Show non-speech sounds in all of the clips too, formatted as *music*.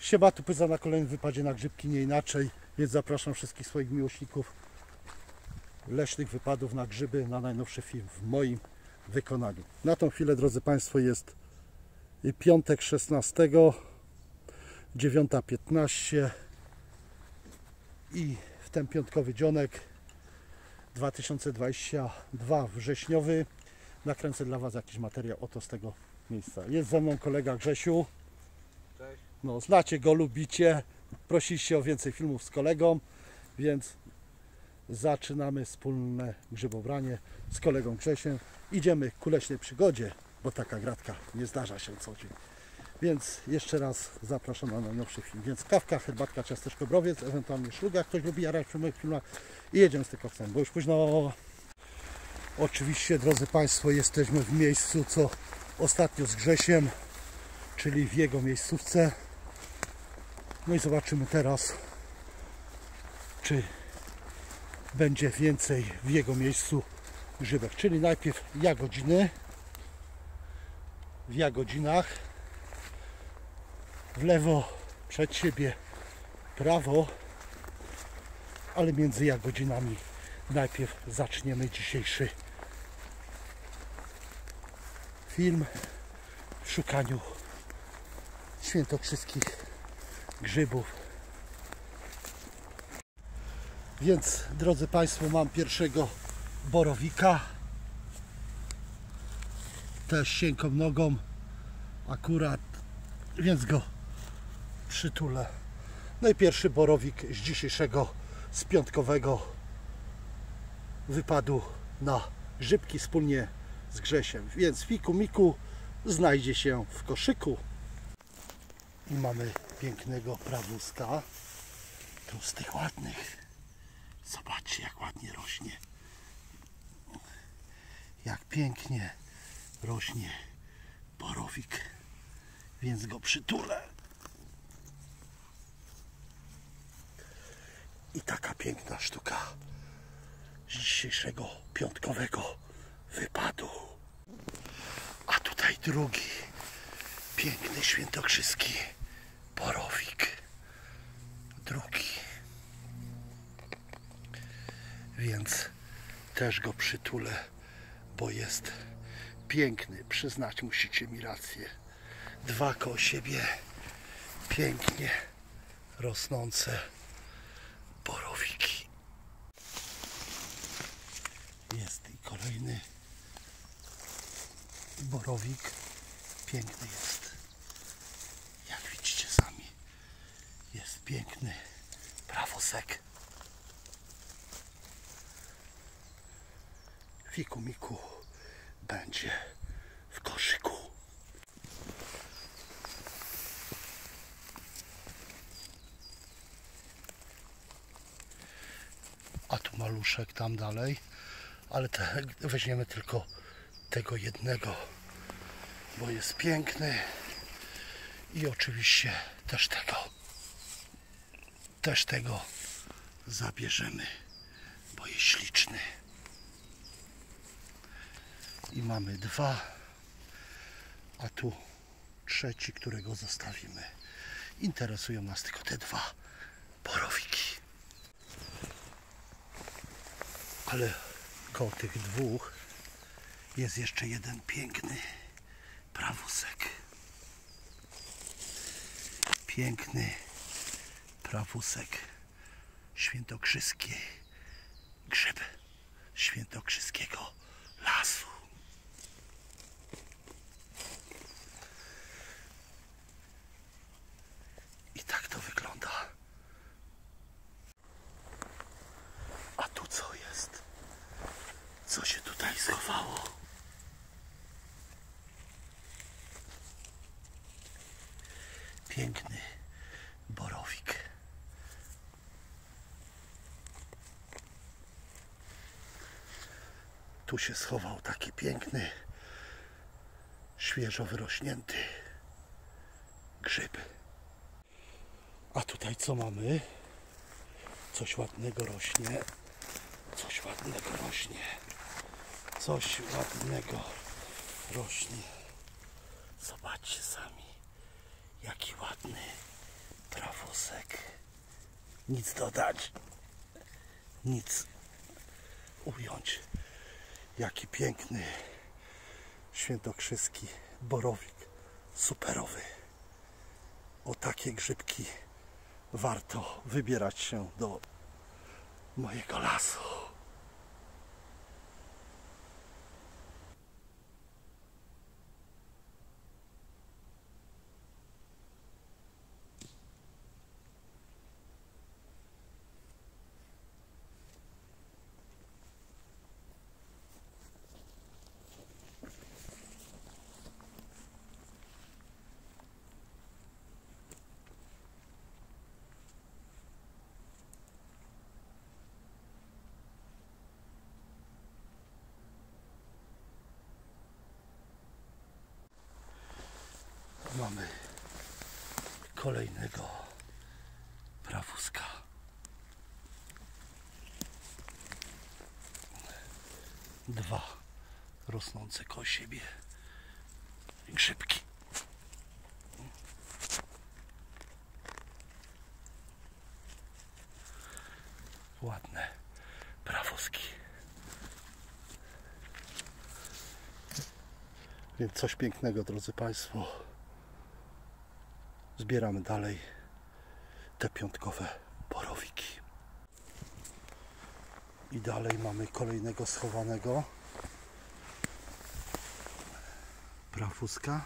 Siema tu pyza na kolejnym wypadzie na grzybki, nie inaczej, więc zapraszam wszystkich swoich miłośników leśnych wypadów na grzyby na najnowszy film w moim wykonaniu. Na tą chwilę, drodzy Państwo, jest piątek 16, 9.15 i w ten piątkowy dzionek 2022 wrześniowy nakręcę dla Was jakiś materiał oto z tego miejsca. Jest ze mną kolega Grzesiu. No, znacie go, lubicie, prosiliście o więcej filmów z kolegą, więc zaczynamy wspólne grzybobranie z kolegą Grzesiem. Idziemy ku leśnej przygodzie, bo taka gratka nie zdarza się co dzień. Więc jeszcze raz zapraszam na najnowszy film. Więc kawka, herbatka, ciasteczko, browiec, ewentualnie szluga, ktoś lubi jarać przy moich filmach i jedziemy z tym koksem, bo już późno. Oczywiście, drodzy Państwo, jesteśmy w miejscu, co ostatnio z Grzesiem, czyli w jego miejscówce. No i zobaczymy teraz, czy będzie więcej w jego miejscu grzybek. Czyli najpierw jagodziny. W jagodzinach, w lewo przed siebie, prawo, ale między jagodzinami najpierw zaczniemy dzisiejszy film w szukaniu świętokrzyskich grzybów. Więc, drodzy Państwo, mam pierwszego borowika. Też sięką nogą akurat, więc go przytulę. No i pierwszy borowik z dzisiejszego, z piątkowego wypadu na grzybki wspólnie z Grzesiem. Więc fiku miku znajdzie się w koszyku. I mamy pięknego prawuska. Tu z tych ładnych. Zobaczcie jak ładnie rośnie. Jak pięknie rośnie borowik. Więc go przytulę. I taka piękna sztuka z dzisiejszego piątkowego wypadu. A tutaj drugi piękny świętokrzyski borowik. Drugi. Więc też go przytulę, bo jest piękny. Przyznać musicie mi rację. Dwa koło siebie pięknie rosnące borowiki. Jest i kolejny borowik. Piękny jest. Jak widzicie sami. Jest piękny prawosek. Fiku miku będzie w koszyku. A tu maluszek tam dalej, ale te, weźmiemy tylko tego jednego, bo jest piękny i oczywiście też tego, też tego zabierzemy, bo jest śliczny. I mamy dwa, a tu trzeci, którego zostawimy. Interesują nas tylko te dwa borowiki. Ale koło tych dwóch jest jeszcze jeden piękny prawusek. Piękny prawusek. Świętokrzyski grzyb świętokrzyskiego lasu. I tak to wygląda. A tu co jest? Co się tutaj schowało? Piękny borowik. Tu się schował taki piękny, świeżo wyrośnięty grzyb. A tutaj co mamy? Coś ładnego rośnie. Coś ładnego rośnie. Coś ładnego rośnie. Zobaczcie sami, jaki ładny prawusek. Nic dodać, nic ująć. Jaki piękny świętokrzyski borowik superowy. O takie grzybki warto wybierać się do mojego lasu. Mamy kolejnego prawuska. Dwa rosnące koło siebie grzybki. Ładne prawuski. Więc coś pięknego, drodzy Państwo. Zbieramy dalej te piątkowe borowiki. I dalej mamy kolejnego schowanego prafuska.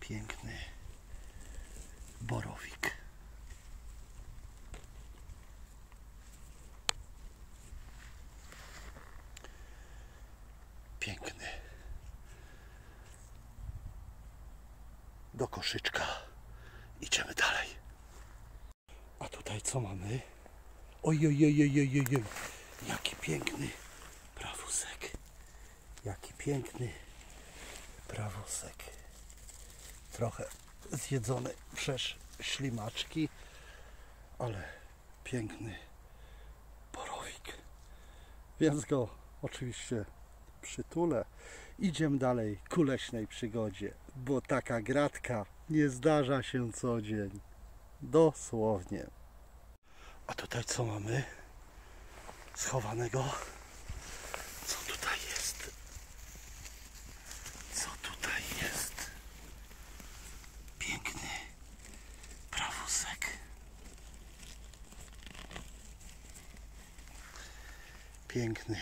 Piękny borowik. Piękny. Do koszyczka. Idziemy dalej. A tutaj co mamy? Oj, oj, oj, oj, oj, oj. Jaki piękny prawusek. Jaki piękny prawusek. Trochę zjedzony przez ślimaczki, ale piękny borowik. Więc go oczywiście przytulę. Idziemy dalej ku leśnej przygodzie, bo taka gratka nie zdarza się co dzień. Dosłownie. A tutaj co mamy? Schowanego? Co tutaj jest? Co tutaj jest? Piękny prawusek. Piękny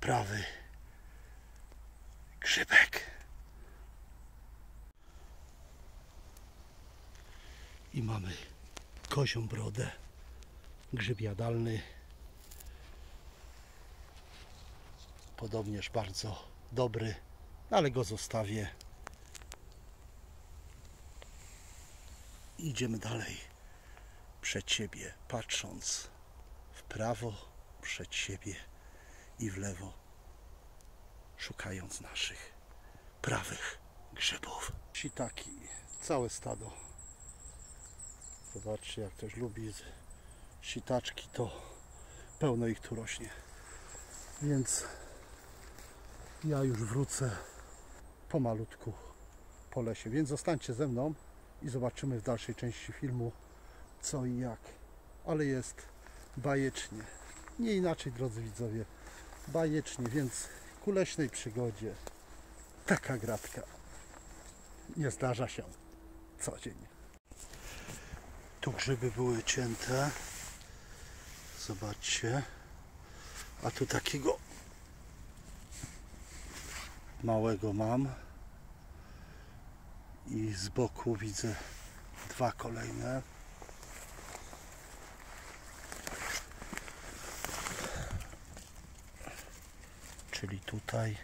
prawy grzybek. I mamy kozią brodę, grzyb jadalny. Podobnież bardzo dobry, ale go zostawię. Idziemy dalej przed siebie, patrząc w prawo przed siebie i w lewo szukając naszych prawych grzybów. Sitaki, całe stado. Zobaczcie, jak ktoś lubi sitaczki, to pełno ich tu rośnie. Więc ja już wrócę pomalutku po lesie. Więc zostańcie ze mną i zobaczymy w dalszej części filmu co i jak. Ale jest bajecznie. Nie inaczej, drodzy widzowie. Bajecznie, więc ku leśnej przygodzie. Taka gratka nie zdarza się codziennie. Tu grzyby były cięte. Zobaczcie. A tu takiego małego mam. I z boku widzę dwa kolejne. Czyli tutaj.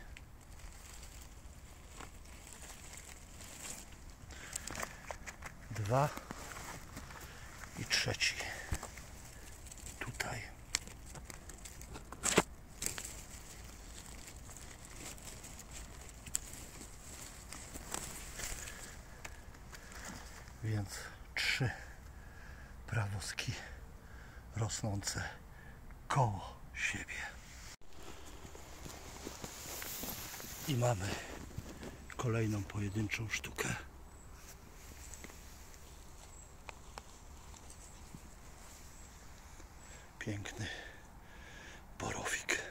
Dwa i trzeci. Tutaj. Więc trzy prawuski rosnące koło I mamy kolejną pojedynczą sztukę. Piękny borowik.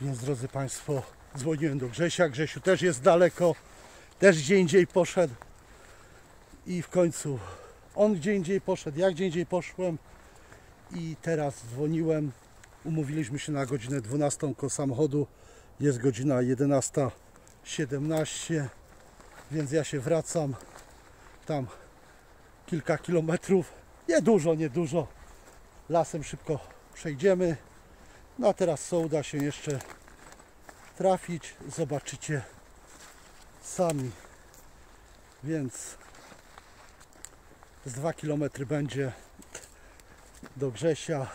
Więc drodzy Państwo, dzwoniłem do Grzesia. Grzesiu też jest daleko, też gdzie indziej poszedł. I w końcu on gdzie indziej poszedł, ja gdzie indziej poszłem. I teraz dzwoniłem Umówiliśmy się na godzinę 12 koło samochodu. Jest godzina 11.17, więc ja się wracam. Tam kilka kilometrów. Nie dużo, nie dużo. Lasem szybko przejdziemy. No a teraz co uda się jeszcze trafić, zobaczycie sami. Więc z 2 km będzie do Grzesia,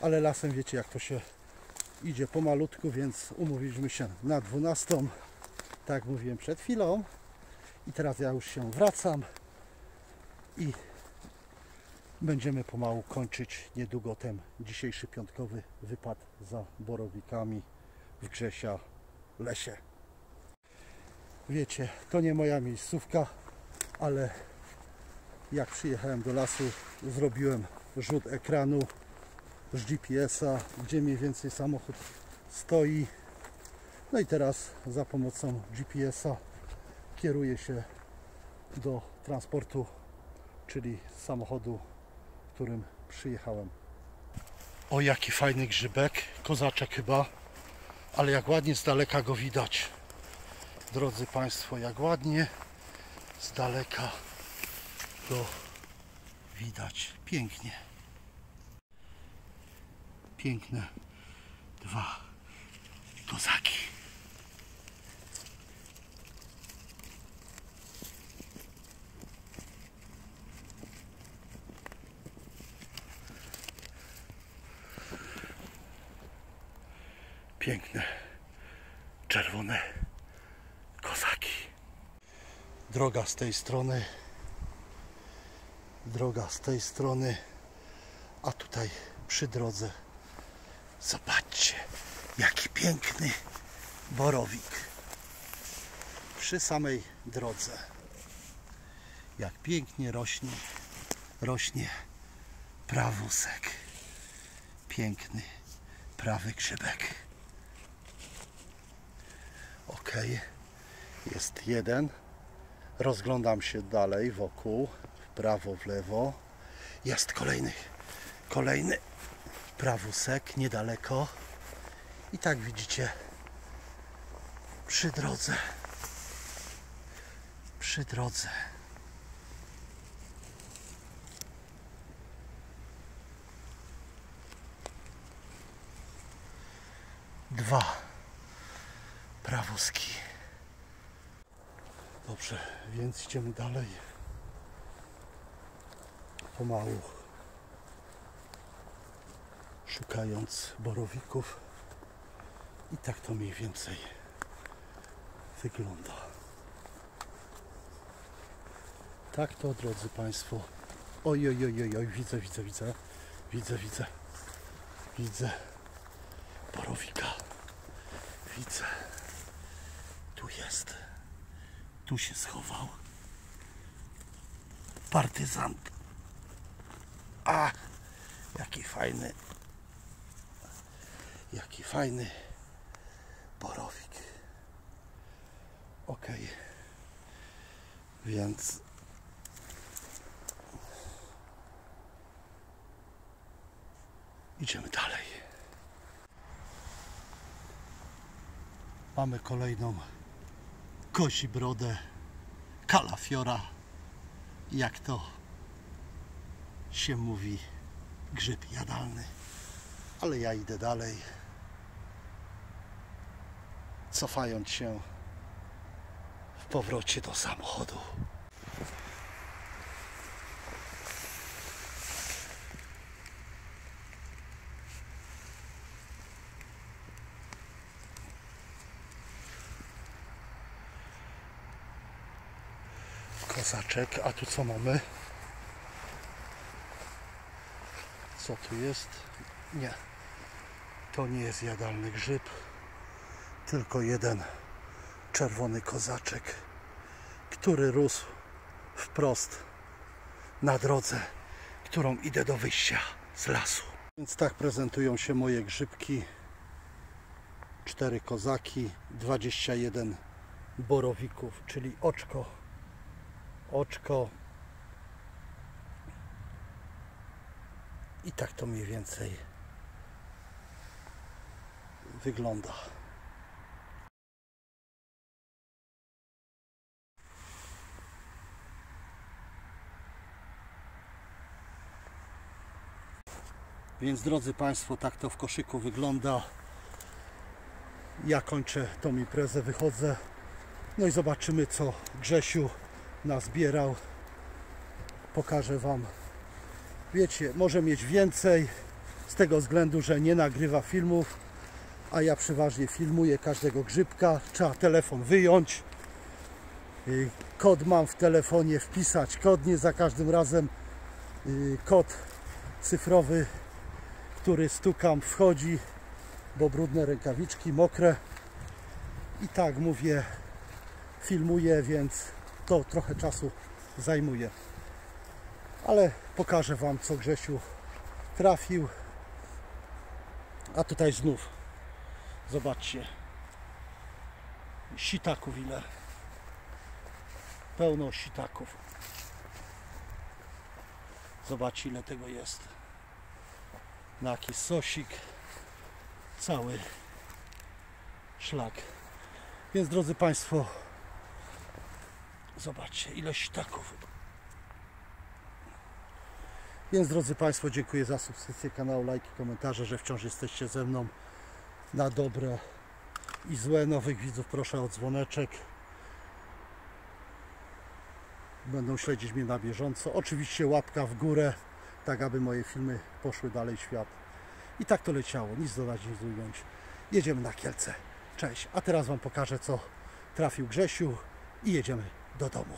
ale lasem wiecie jak to się idzie pomalutku, więc umówiliśmy się na 12, tak jak mówiłem przed chwilą. I teraz ja już się wracam i będziemy pomału kończyć niedługo ten dzisiejszy piątkowy wypad za borowikami w Grzesia lesie. Wiecie, to nie moja miejscówka, ale jak przyjechałem do lasu, zrobiłem rzut ekranu z GPS-a, gdzie mniej więcej samochód stoi. No i teraz za pomocą GPS-a kieruję się do transportu, czyli samochodu, którym przyjechałem. O, jaki fajny grzybek, kozaczek chyba, ale jak ładnie z daleka go widać. Drodzy Państwo, jak ładnie z daleka go widać. Pięknie. Piękne. Dwa. Kozaki. Piękne, czerwone. Kozaki. Droga z tej strony, droga z tej strony, a tutaj przy drodze zobaczcie, jaki piękny borowik. Przy samej drodze. Jak pięknie rośnie, rośnie prawusek. Piękny, prawy grzybek. Ok, jest jeden. Rozglądam się dalej wokół, w prawo, w lewo. Jest kolejny, kolejny prawusek niedaleko. I tak widzicie przy drodze. Przy drodze. Dwa prawuski. Dobrze, więc idziemy dalej. Pomału. Szukając borowików. I tak to mniej więcej wygląda. Tak to, drodzy Państwo. Oj, oj, oj, oj, oj, widzę, widzę, widzę. Widzę, widzę. Widzę borowika. Widzę. Tu jest. Tu się schował. Partyzant. A, jaki fajny. Jaki fajny borowik. Ok. Więc idziemy dalej. Mamy kolejną kozi brodę kalafiora. Jak to się mówi, grzyb jadalny. Ale ja idę dalej cofając się w powrocie do samochodu. Kozaczek, a tu co mamy? Co tu jest? Nie. To nie jest jadalny grzyb tylko jeden czerwony kozaczek, który rósł wprost na drodze, którą idę do wyjścia z lasu. Więc tak prezentują się moje grzybki 4 kozaki, 21 borowików, czyli oczko. Oczko. I tak to mniej więcej wygląda. Więc drodzy Państwo, tak to w koszyku wygląda. Ja kończę tą imprezę, wychodzę. No i zobaczymy co Grzesiu nazbierał. Pokażę Wam. Wiecie, może mieć więcej z tego względu, że nie nagrywa filmów, a ja przeważnie filmuję każdego grzybka. Trzeba telefon wyjąć. Y, Kod mam w telefonie, wpisać kod, nie za każdym razem y, kod cyfrowy który stukam wchodzi, bo brudne rękawiczki, mokre. I tak mówię, filmuję, więc to trochę czasu zajmuje. Ale pokażę Wam, co Grzesiu trafił. A tutaj znów, zobaczcie, sitaków ile. Pełno sitaków. Zobaczcie, ile tego jest jakiś sosik. Cały szlak. Więc drodzy Państwo zobaczcie ile sitaków więc drodzy Państwo dziękuję za subskrypcję kanału, lajki, komentarze, że wciąż jesteście ze mną. Na dobre i złe. Nowych widzów proszę o dzwoneczek. Będą śledzić mnie na bieżąco. Oczywiście łapka w górę tak aby moje filmy poszły dalej w świat. I tak to leciało, nic dodać, nic ująć. Jedziemy na Kielce. Cześć. A teraz Wam pokażę, co trafił Grzesiu i jedziemy do domu.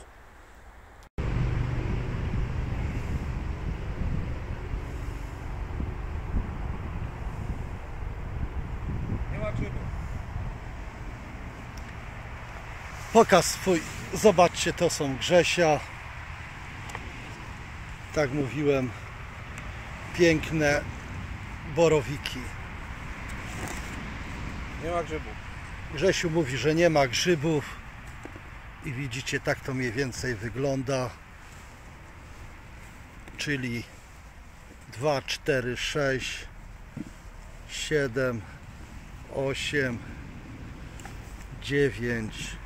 Pokaz swój. Zobaczcie, to są Grzesia. Tak mówiłem. Piękne borowiki. Nie ma grzybu. Grzesiu mówi, że nie ma grzybów. I widzicie, tak to mniej więcej wygląda. Czyli 2, 4, 6, 7, 8, 9,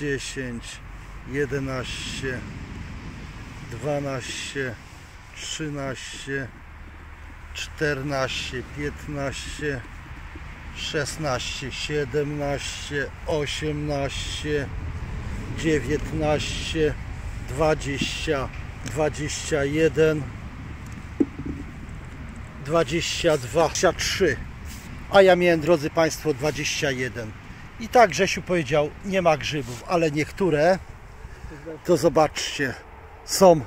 10, 11, 12, 13, 14, 15, 16, 17, 18, 19, 20, 21, 22, 23. A ja miałem, drodzy Państwo, 21. I tak Grzesiu powiedział, nie ma grzybów, ale niektóre, to zobaczcie, są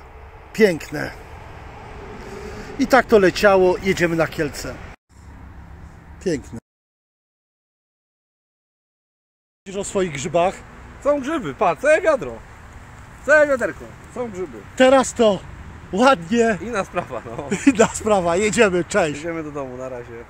piękne. I tak to leciało, jedziemy na Kielce. Piękne. Mówisz o swoich grzybach. Są grzyby, patrz, całe wiadro. Całe wiaderko. Są grzyby. Teraz to ładnie. Inna sprawa, no. *laughs* Inna sprawa, jedziemy, cześć. Idziemy do domu, na razie.